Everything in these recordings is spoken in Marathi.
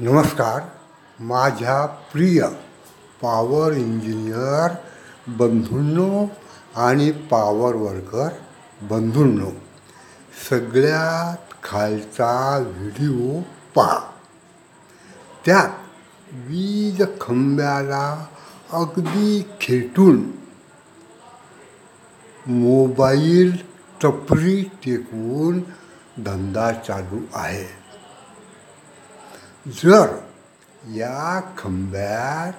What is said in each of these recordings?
नमस्कार माझ्या प्रिय पॉवर इंजिनियर बंधूंनो आणि पॉवर वर्कर बंधूंनो सगळ्यात खालचा व्हिडिओ पहा. त्यात वीज खंब्याला अगदी खेटून मोबाईल टपरी टेकवून धंदा चालू आहे. जर या खंब्यात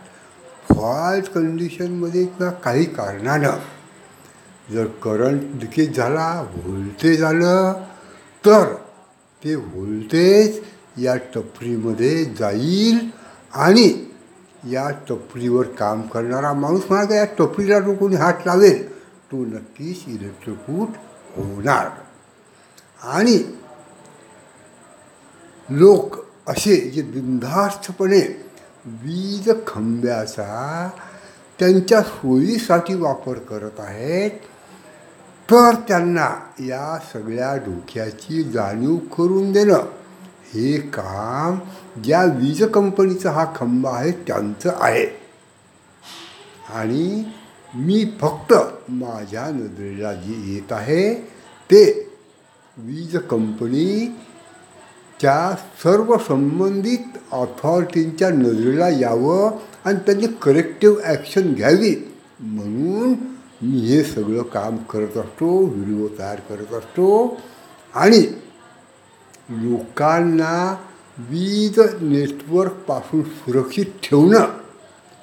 फॉल्ट कंडिशनमध्ये किंवा काही कारणानं जर करंट लिकेज झाला व्होल्टेज आलं तर ते व्होल्टेज या टपरीमध्ये जाईल आणि या टपरीवर काम करणारा माणूस म्हणाला या टपरीला जो कोणी हात लावेल. तो नक्कीच इलेक्ट्रिकूट होणार. आणि लोक असे जे बिनधास्तपणे वीज खंब्याचा त्यांच्या सोयीसाठी वापर करत आहेत तर त्यांना या सगळ्या धोक्याची जाणीव करून देणं हे काम ज्या वीज कंपनीचा हा खंबा आहे त्यांचं आहे. आणि मी फक्त माझ्या नजरेला जे येत आहे ते वीज कंपनी त्या सर्व संबंधित ऑथॉरिटींच्या नजरेला यावं आणि त्यांनी करेक्टिव्ह ॲक्शन घ्यावी. म्हणून मी हे सगळं काम करत असतो व्हिडिओ तयार करत असतो. आणि लोकांना वीज नेटवर्कपासून सुरक्षित ठेवणं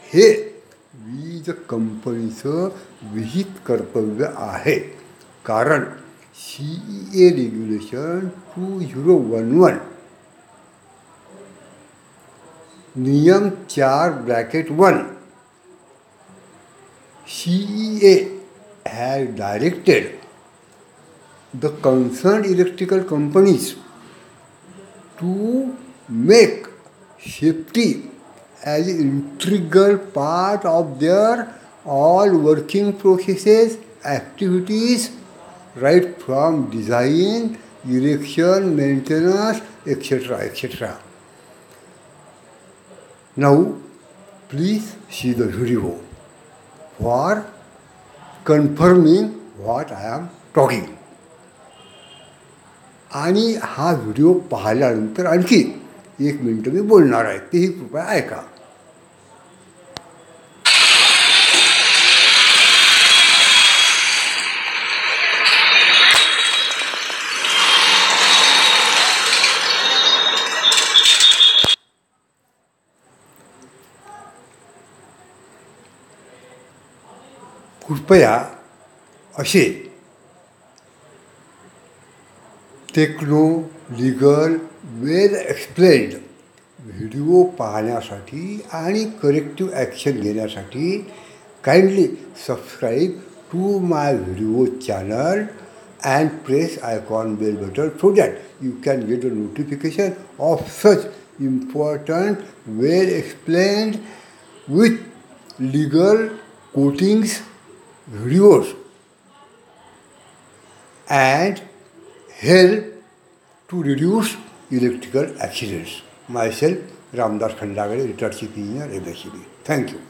हे वीज कंपनीचं विहित कर्तव्य आहे. कारण C E A regulation two zero one one नियम चार bracket one C E A has directed the concern electrical companies to make safety as an integral part of their all working processes, activities, right from design, erection, maintenance, etc., etc. Now, please see the video for confirming what I am talking. आणि हा व्हिडिओ पाहिल्यानंतर आणखी एक मिनटं मी बोलणार आहे तेही कृपया ऐका कृपया असे techno legal well explained video पाहण्यासाठी आणि करेक्टिव्ह ॲक्शन घेण्यासाठी kindly subscribe to my video channel and press icon bell button so that you can get a notification of such important well explained with legal quotings videos and help to reduce electrical accidents. Myself, Ramdas Khandagade, retired chief engineer, MSCB. Thank you.